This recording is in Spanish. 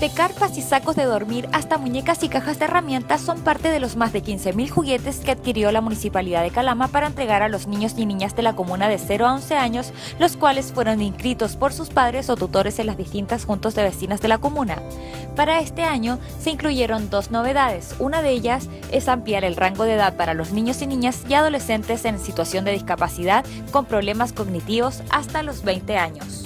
Desde carpas y sacos de dormir hasta muñecas y cajas de herramientas son parte de los más de 15.000 juguetes que adquirió la Municipalidad de Calama para entregar a los niños y niñas de la comuna de 0 a 11 años, los cuales fueron inscritos por sus padres o tutores en las distintas juntas de vecinas de la comuna. Para este año se incluyeron dos novedades. Una de ellas es ampliar el rango de edad para los niños y niñas y adolescentes en situación de discapacidad con problemas cognitivos hasta los 20 años.